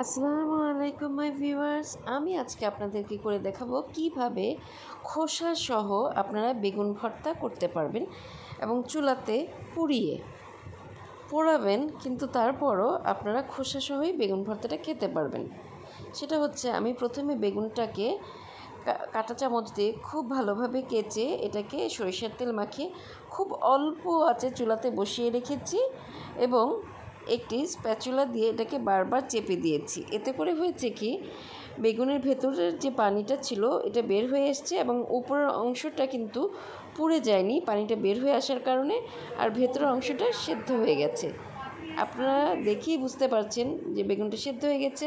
আসসালামু আলাইকুম মাই ভিউয়ার্স আমি আজকে আপনাদেরকে করে দেখাবো? কীভাবে খোসা সহ আপনারা বেগুন ভর্তা করতে পারবেন এবং চুলাতে পুড়িয়ে পোড়াবেন, কিন্তু তারপরও আপনারা খোসা সহই বেগুন ভর্তাটা খেতে পারবেন। সেটা হচ্ছে, আমি প্রথমে বেগুনটাকে কাঁটা চামচ দিয়ে খুব ভালোভাবে কেচে এটাকে সরিষার তেল মাখিয়ে খুব অল্প আছে চুলাতে বসিয়ে রেখেছি এবং একটি স্প্যাচুলা দিয়ে এটাকে বারবার চেপে দিয়েছি। এতে করে হয়েছে কি, বেগুনের ভেতরের যে পানিটা ছিল, এটা বের হয়ে এসছে এবং উপরের অংশটা কিন্তু পুড়ে যায়নি। পানিটা বের হয়ে আসার কারণে আর ভেতরের অংশটা সেদ্ধ হয়ে গেছে। আপনারা দেখেই বুঝতে পারছেন যে বেগুনটা সেদ্ধ হয়ে গেছে।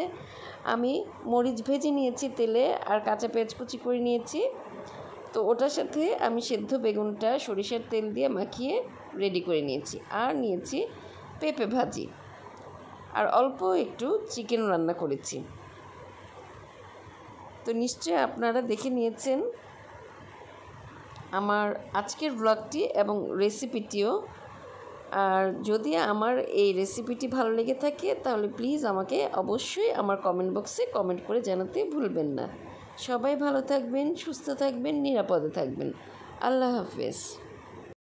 আমি মরিচ ভেজে নিয়েছি তেলে আর কাঁচা পেঁয়াজ কুচি করে নিয়েছি। তো ওটার সাথে আমি সেদ্ধ বেগুনটা সরিষার তেল দিয়ে মাখিয়ে রেডি করে নিয়েছি। আর নিয়েছি পেঁপে ভাজি। আর অল্প একটু চিকেন রান্না করেছি। তো নিশ্চয়ই আপনারা দেখে নিয়েছেন আমার আজকের ব্লগটি এবং রেসিপিটিও আর যদি আমার এই রেসিপিটি ভালো লেগে থাকে, তাহলে প্লিজ আমাকে অবশ্যই আমার কমেন্ট বক্সে কমেন্ট করে জানাতে ভুলবেন না। সবাই ভালো থাকবেন, সুস্থ থাকবেন, নিরাপদে থাকবেন। আল্লাহ হাফেজ।